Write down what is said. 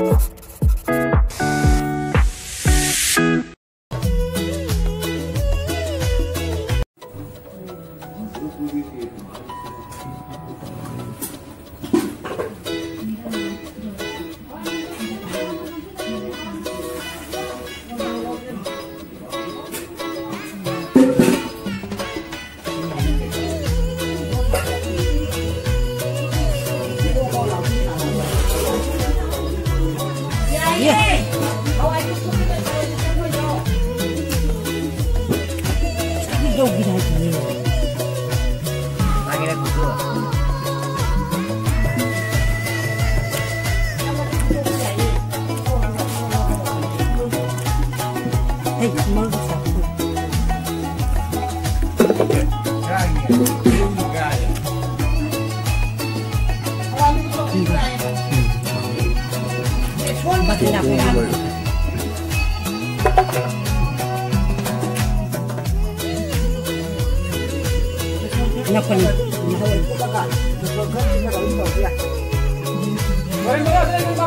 Thank you. 펴기를 하지. 아기랑 그거. 에이, 먹었어. 이거. 응. 맛있나 보다. Kenapa nih? Kenapa nih?